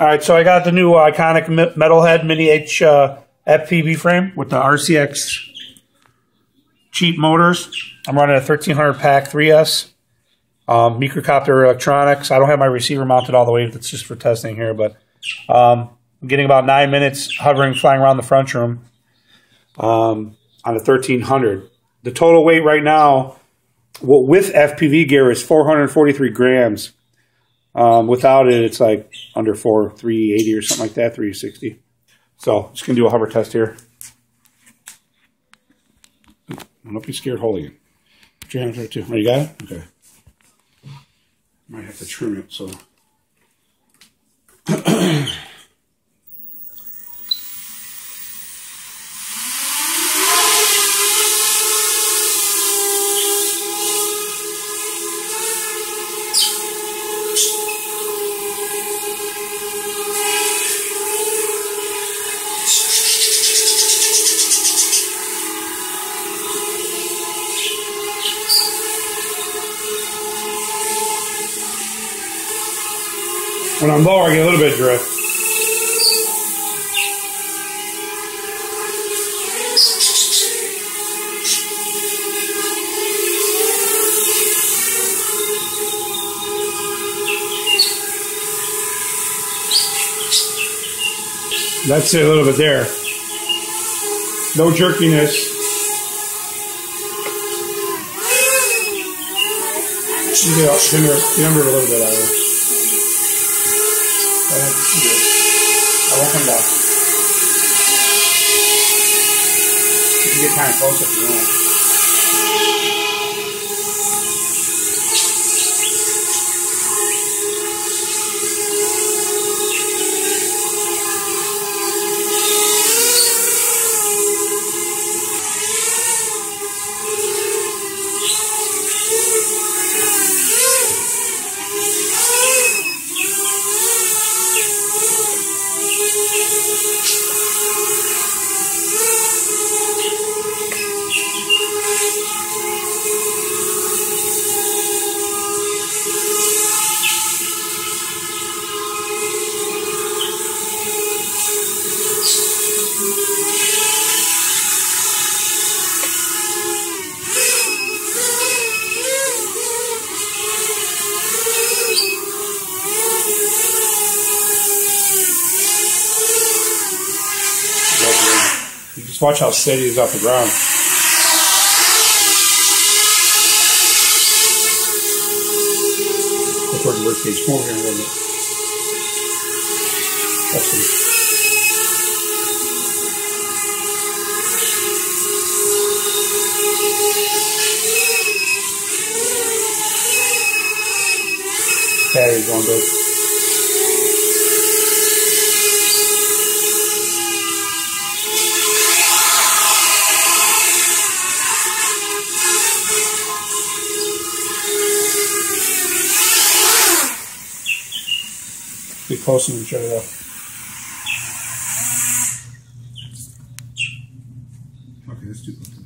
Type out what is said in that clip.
All right, so I got the new iconic me- Metalhead Mini H uh, FPV frame with the RCX cheap motors. I'm running a 1300 pack 3S. Um, Mikrokopter electronics. I don't have my receiver mounted all the way. That's just for testing here, but um, I'm getting about nine minutes hovering, flying around the front room um, on a 1300. The total weight right now, well, with FPV gear, is 443 grams. Um, without it, it's like under four, 380 or something like that, 360. So just gonna do a hover test here. Don't be scared holding it. Put your hand there too. Oh, you got it? Okay. Might have to trim it so. When I'm lower, I get a little bit drift. That's it, a little bit there. No jerkiness. You get, get under a little bit out of it. Go ahead, do it. I won't come down. You can get kind of close if you want. You just watch how steady it is off the ground. Go towards the work cage. Here a little bit. That's it. There you be close to each other. Okay, let's do